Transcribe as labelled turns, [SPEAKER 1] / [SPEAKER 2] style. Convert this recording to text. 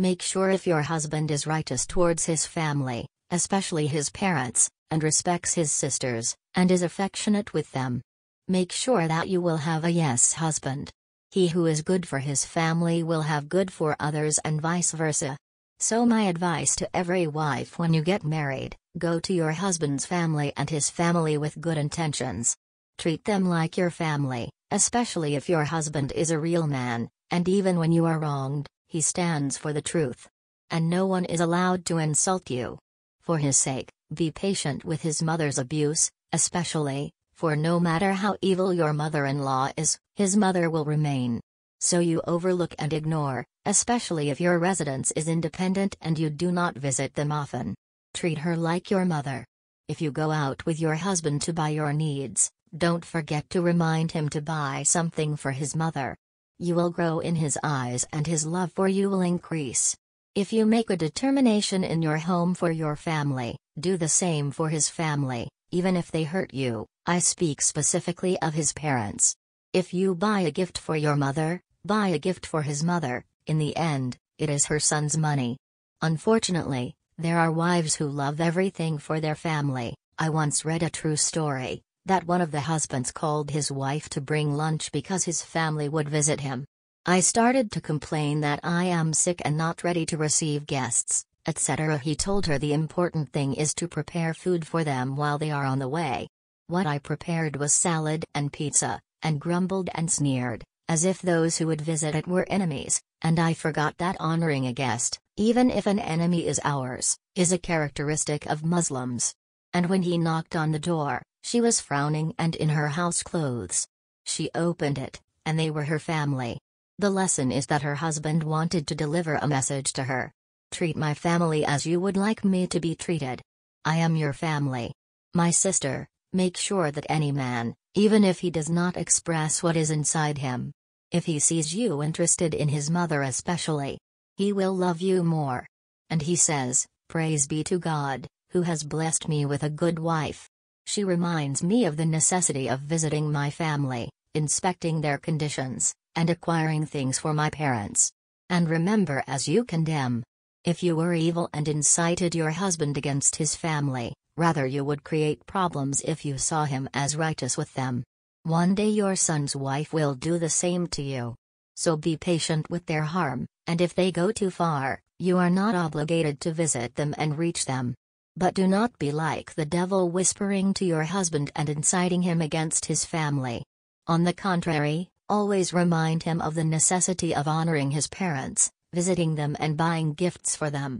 [SPEAKER 1] Make sure if your husband is righteous towards his family, especially his parents, and respects his sisters, and is affectionate with them. Make sure that you will have a yes husband. He who is good for his family will have good for others and vice versa. So, my advice to every wife when you get married go to your husband's family and his family with good intentions. Treat them like your family, especially if your husband is a real man, and even when you are wronged, he stands for the truth. And no one is allowed to insult you. For his sake, be patient with his mother's abuse, especially, for no matter how evil your mother in law is, his mother will remain. So you overlook and ignore, especially if your residence is independent and you do not visit them often. Treat her like your mother. If you go out with your husband to buy your needs, don't forget to remind him to buy something for his mother. You will grow in his eyes and his love for you will increase. If you make a determination in your home for your family, do the same for his family, even if they hurt you. I speak specifically of his parents. If you buy a gift for your mother, buy a gift for his mother, in the end, it is her son's money. Unfortunately, there are wives who love everything for their family. I once read a true story that one of the husbands called his wife to bring lunch because his family would visit him. I started to complain that I am sick and not ready to receive guests, etc. He told her the important thing is to prepare food for them while they are on the way. What I prepared was salad and pizza, and grumbled and sneered, as if those who would visit it were enemies, and I forgot that honoring a guest, even if an enemy is ours, is a characteristic of Muslims. And when he knocked on the door, she was frowning and in her house clothes. She opened it, and they were her family. The lesson is that her husband wanted to deliver a message to her. Treat my family as you would like me to be treated. I am your family. My sister, make sure that any man, even if he does not express what is inside him, if he sees you interested in his mother especially, he will love you more. And he says, Praise be to God, who has blessed me with a good wife. She reminds me of the necessity of visiting my family, inspecting their conditions, and acquiring things for my parents. And remember as you condemn. If you were evil and incited your husband against his family, rather you would create problems if you saw him as righteous with them. One day your son's wife will do the same to you. So be patient with their harm, and if they go too far, you are not obligated to visit them and reach them. But do not be like the devil whispering to your husband and inciting him against his family. On the contrary, always remind him of the necessity of honoring his parents, visiting them and buying gifts for them.